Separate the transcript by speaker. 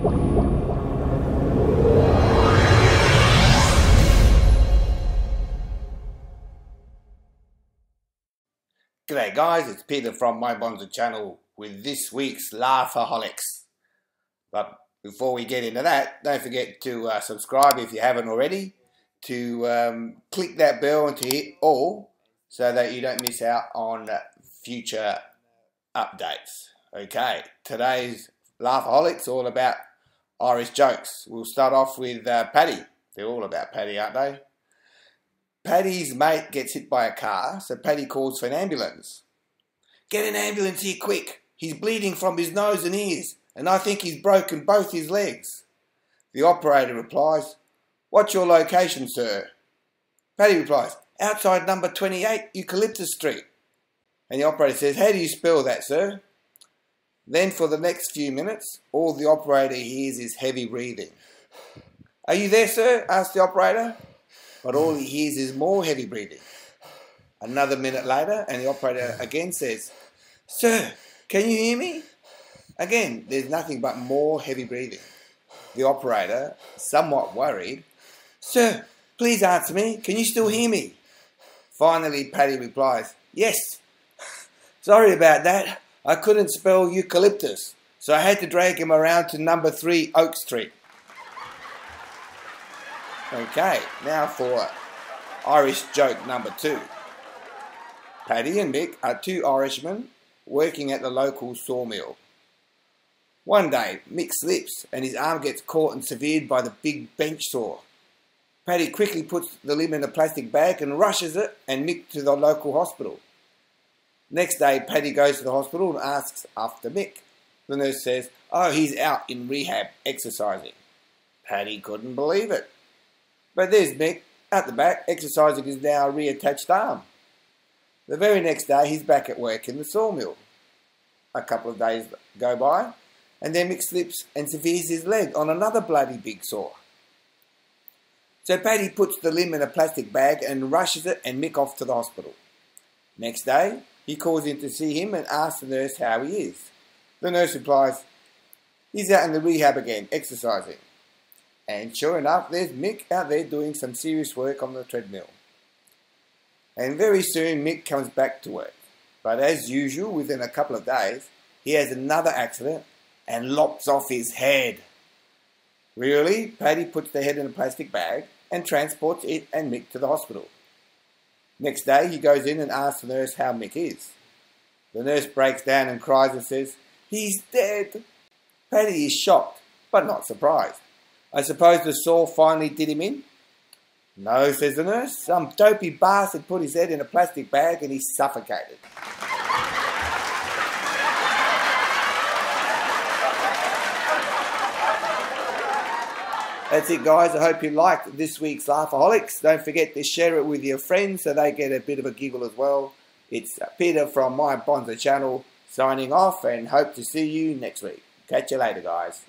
Speaker 1: G'day guys, it's Peter from My Bonzer channel with this week's Laughaholics. But before we get into that, don't forget to uh, subscribe if you haven't already, to um, click that bell and to hit all so that you don't miss out on future updates. Okay, today's Laughaholics all about Irish jokes. We'll start off with uh, Paddy. They're all about Paddy, aren't they? Paddy's mate gets hit by a car, so Paddy calls for an ambulance. Get an ambulance here quick. He's bleeding from his nose and ears, and I think he's broken both his legs. The operator replies, What's your location, sir? Paddy replies, Outside number 28, Eucalyptus Street. And the operator says, How do you spell that, sir? Then, for the next few minutes, all the operator hears is heavy breathing. Are you there, sir? asked the operator but all he hears is more heavy breathing. Another minute later, and the operator again says, Sir, can you hear me? Again, there's nothing but more heavy breathing. The operator, somewhat worried, Sir, please answer me. Can you still hear me? Finally, Paddy replies, Yes. Sorry about that. I couldn't spell eucalyptus, so I had to drag him around to number three Oak Street. Okay, now for Irish joke number two. Paddy and Mick are two Irishmen working at the local sawmill. One day, Mick slips and his arm gets caught and severed by the big bench saw. Paddy quickly puts the limb in a plastic bag and rushes it and Mick to the local hospital. Next day, Paddy goes to the hospital and asks after Mick. The nurse says, Oh, he's out in rehab exercising. Paddy couldn't believe it. But there's Mick at the back exercising his now reattached arm. The very next day, he's back at work in the sawmill. A couple of days go by, and then Mick slips and severs his leg on another bloody big saw. So Paddy puts the limb in a plastic bag and rushes it and Mick off to the hospital. Next day, he calls in to see him and asks the nurse how he is. The nurse replies, He's out in the rehab again, exercising. And sure enough, there's Mick out there doing some serious work on the treadmill. And very soon, Mick comes back to work. But as usual, within a couple of days, he has another accident and lops off his head. Really, Paddy puts the head in a plastic bag and transports it and Mick to the hospital. Next day, he goes in and asks the nurse how Mick is. The nurse breaks down and cries and says, He's dead. Paddy is shocked, but not surprised. I suppose the saw finally did him in? No, says the nurse. Some dopey bastard put his head in a plastic bag and he suffocated. That's it, guys. I hope you liked this week's Laughaholics. Don't forget to share it with your friends so they get a bit of a giggle as well. It's Peter from my Bonzer channel signing off and hope to see you next week. Catch you later, guys.